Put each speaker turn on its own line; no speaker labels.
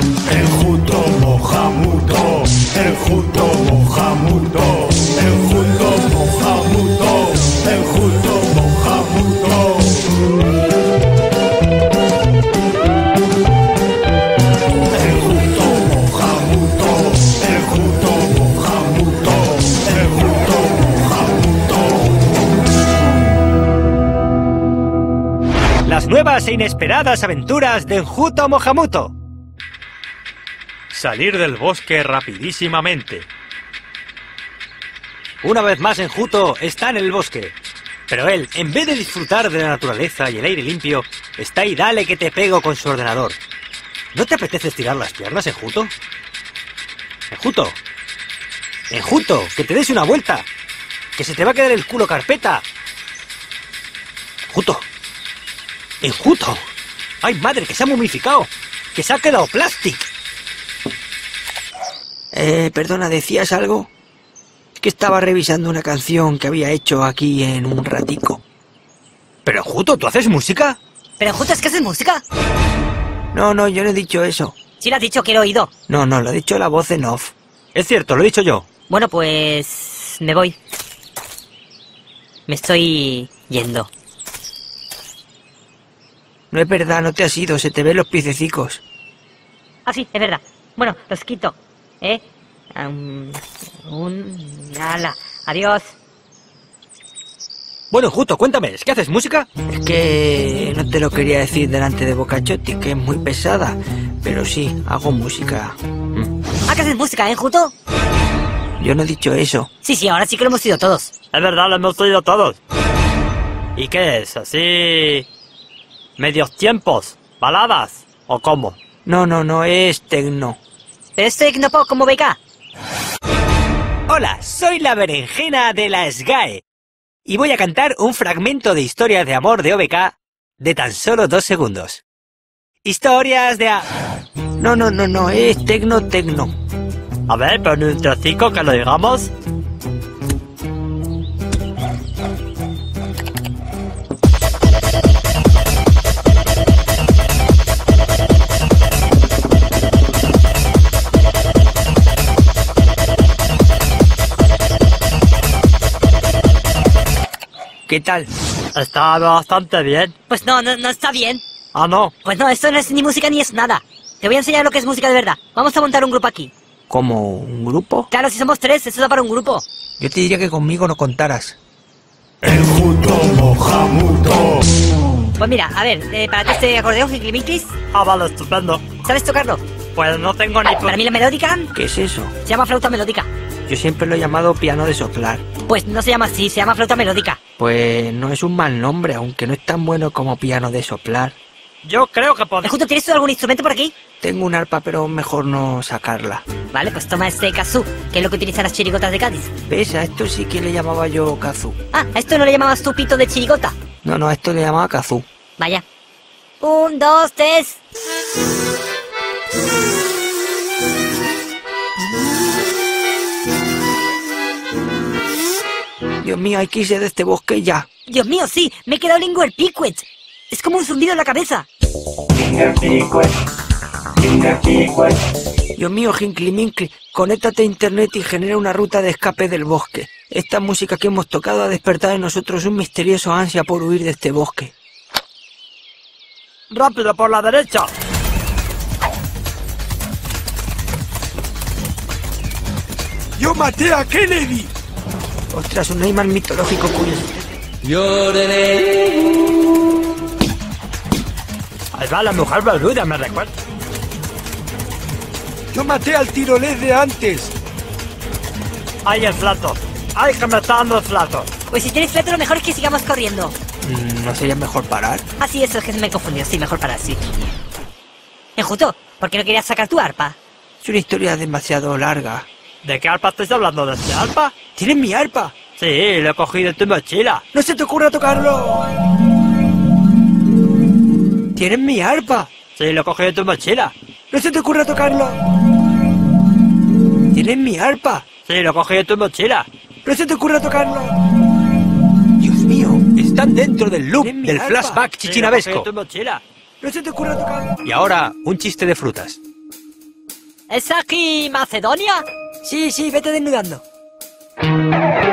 Enjuto mojamuto, enjuto mojamuto, enjuto mojamuto, enjuto mojamuto. Enjuto mojamuto, enjuto mojamuto, enjuto mojamuto.
Las nuevas e inesperadas aventuras de Enjuto Mojamuto. Salir del bosque rapidísimamente. Una vez más Enjuto está en el bosque. Pero él, en vez de disfrutar de la naturaleza y el aire limpio, está ahí dale que te pego con su ordenador. ¿No te apetece estirar las piernas, Enjuto? Enjuto. Enjuto, que te des una vuelta. Que se te va a quedar el culo carpeta. Enjuto. Enjuto. ¡Ay, madre, que se ha momificado! ¡Que se ha quedado plástico!
Eh, perdona, ¿decías algo? Es que estaba revisando una canción que había hecho aquí en un ratico.
Pero Enjuto, ¿tú haces música?
Pero justo es que haces música.
No, no, yo no he dicho eso.
Si lo has dicho que lo he oído.
No, no, lo he dicho la voz en off.
Es cierto, lo he dicho yo.
Bueno, pues... me voy. Me estoy yendo.
No es verdad, no te has ido, se te ven los piececicos.
Ah, sí, es verdad. Bueno, los quito. ¿Eh? Um, un... Ala. Adiós.
Bueno, Enjuto, cuéntame, ¿es que haces música?
Es que no te lo quería decir delante de Bocachotti, que es muy pesada. Pero sí, hago música.
¿Ah, que haces música, eh, Juto?
Yo no he dicho eso.
Sí, sí, ahora sí que lo hemos ido todos.
Es verdad, lo hemos oído todos. ¿Y qué es? ¿Así... medios tiempos? ¿Baladas? ¿O cómo?
No, no, no es tecno.
Pero esto es no puedo como beca.
Hola, soy la berenjena de la SGAE. Y voy a cantar un fragmento de historias de amor de OBK de tan solo dos segundos. Historias de... a-
No, no, no, no, es tecno, tecno.
A ver, pero en un trocico que lo digamos.
¿Qué tal?
Está bastante bien.
Pues no, no, no está bien.
Ah, no.
Pues no, esto no es ni música ni es nada. Te voy a enseñar lo que es música de verdad. Vamos a montar un grupo aquí.
¿Como un grupo?
Claro, si somos tres, eso da para un grupo.
Yo te diría que conmigo no contaras.
Enjuto mojamuto.
Pues mira, a ver, eh, para ti este acordeón, Jinklimiklis,
Ah, vale, estupendo.
¿sabes tocarlo?
Pues no tengo ni...
Para mí la melódica
¿Qué es eso?
se llama flauta melódica.
Yo siempre lo he llamado piano de soplar.
Pues no se llama así, se llama flauta melódica.
Pues no es un mal nombre, aunque no es tan bueno como piano de soplar.
Yo creo que podemos...
Justo, ¿tienes tú algún instrumento por aquí?
Tengo un arpa, pero mejor no sacarla.
Vale, pues toma este kazoo, que es lo que utilizan las chirigotas de Cádiz.
¿Ves? A esto sí que le llamaba yo kazoo.
Ah, ¿a esto no le llamabas tú pito de chirigota?
No, no, a esto le llamaba kazoo.
Vaya. Un, dos, tres.
Mío, hay que irse de este bosque ya.
Dios mío, sí, me he quedado lingüe el piquet. Es como un zumbido en la cabeza.
Dios mío, Hinkly Minkly, conéctate a internet y genera una ruta de escape del bosque. Esta música que hemos tocado ha despertado en nosotros un misterioso ansia por huir de este bosque.
¡Rápido, por la derecha!
Yo maté a Kennedy.
Ostras, un animal mitológico curioso.
Ahí va la mujer barbuda, me recuerda.
Yo maté al tirolés de antes.
¡Ay, el plato! ¡Ay, que me está dando el plato!
Pues si tienes fleto, lo mejor es que sigamos corriendo.
Mm, ¿No sería mejor parar?
Ah, sí, eso es que se me he confundido. Sí, mejor para así. Enjuto, ¿por qué no querías sacar tu arpa?
Es una historia demasiado larga.
¿De qué arpa estáis hablando? ¿De este arpa?
¿Tienes mi arpa?
Sí, lo he cogido en tu mochila.
¡No se te ocurra tocarlo! ¿Tienes mi arpa?
Sí, lo he cogido en tu mochila.
¡No se te ocurra tocarlo! ¿Tienes mi arpa?
Sí, lo he cogido en tu mochila.
¡No se te ocurra tocarlo! Dios mío,
Están dentro del loop del
arpa.
flashback
Sí,
chichinabesco. tu mochila.
¡no se te ocurra tocarlo!
Y ahora, un chiste de frutas.
¿Es aquí Macedonia?
Sí, sí, vete desnudando. Thank you.